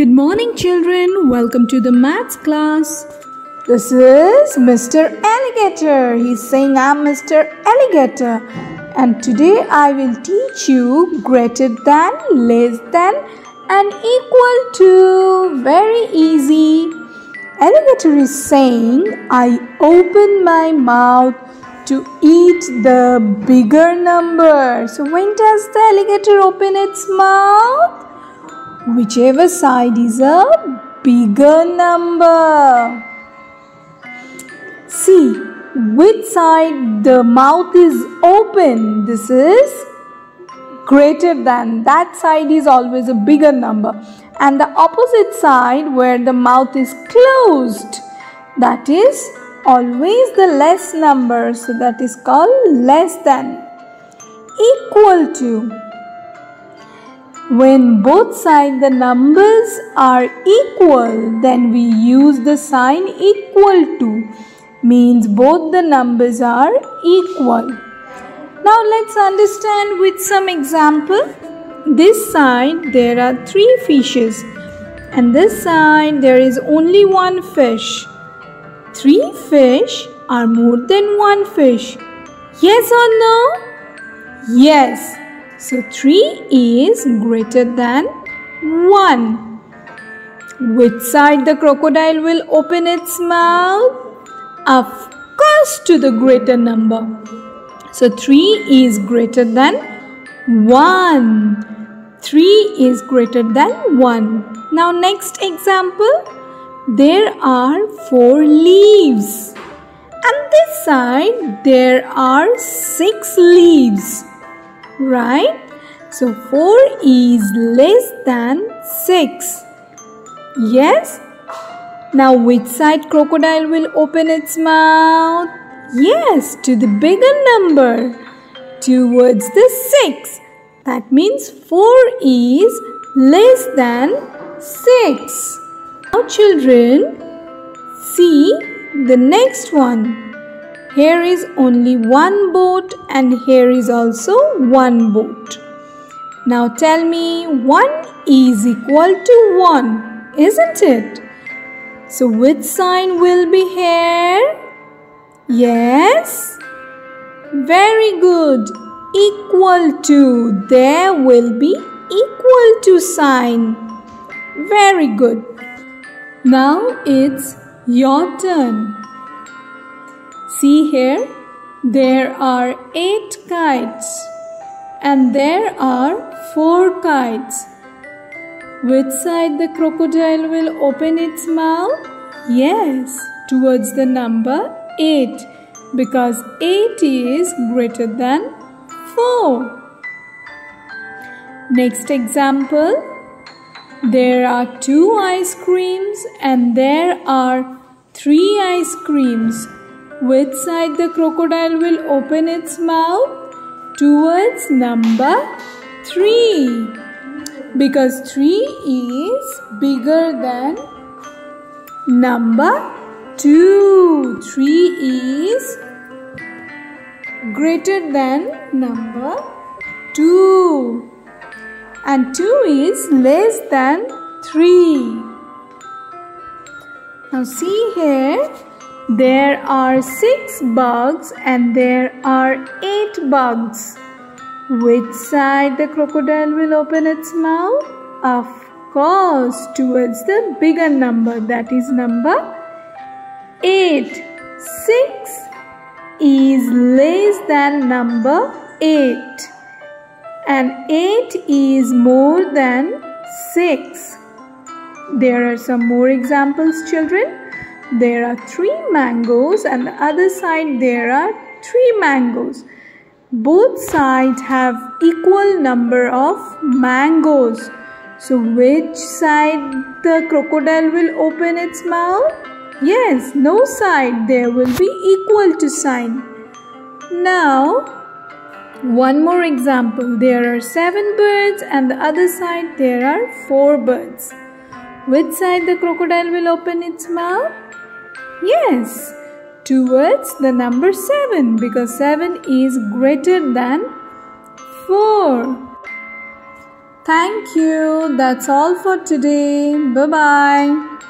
Good morning, children. Welcome to the maths class. This is Mr. Alligator. He's saying, I'm Mr. Alligator. And today I will teach you greater than, less than, and equal to. Very easy. Alligator is saying, I open my mouth to eat the bigger number. So, when does the alligator open its mouth? Whichever side is a bigger number. See which side the mouth is open. This is greater than. That side is always a bigger number. And the opposite side where the mouth is closed. That is always the less number. So that is called less than. Equal to when both sides the numbers are equal, then we use the sign equal to. Means both the numbers are equal. Now let's understand with some example. This side there are three fishes and this side there is only one fish. Three fish are more than one fish. Yes or no? Yes. So 3 is greater than 1. Which side the crocodile will open its mouth? Of course to the greater number. So 3 is greater than 1. 3 is greater than 1. Now next example. There are 4 leaves. And this side there are 6 leaves right? So 4 is less than 6. Yes? Now which side crocodile will open its mouth? Yes, to the bigger number. Towards the 6. That means 4 is less than 6. Now children, see the next one. Here is only one boat and here is also one boat. Now tell me 1 is equal to 1, isn't it? So which sign will be here? Yes? Very good. Equal to. There will be equal to sign. Very good. Now it's your turn. See here, there are eight kites and there are four kites. Which side the crocodile will open its mouth? Yes, towards the number 8 because 8 is greater than 4. Next example. There are two ice creams and there are three ice creams which side the crocodile will open its mouth? Towards number 3. Because 3 is bigger than number 2. 3 is greater than number 2. And 2 is less than 3. Now see here there are six bugs and there are eight bugs. Which side the crocodile will open its mouth? Of course, towards the bigger number, that is number 8. 6 is less than number 8 and 8 is more than 6. There are some more examples children there are three mangoes and the other side there are three mangoes. Both sides have equal number of mangoes. So which side the crocodile will open its mouth? Yes, no side. There will be equal to sign. Now, one more example. There are seven birds and the other side there are four birds. Which side the crocodile will open its mouth? Yes, towards the number 7 because 7 is greater than 4. Thank you. That's all for today. Bye bye.